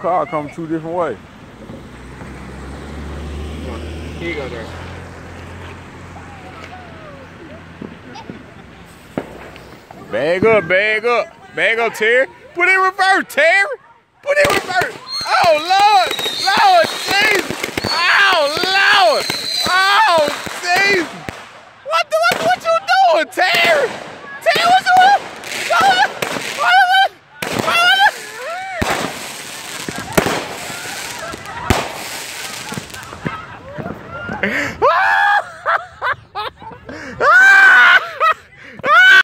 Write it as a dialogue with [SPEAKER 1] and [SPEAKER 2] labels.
[SPEAKER 1] Car come two different ways.
[SPEAKER 2] Here you go, there.
[SPEAKER 1] Bag up, bag up. Bag up, Terry. Put it in reverse, Terry. Put it in reverse. Ah!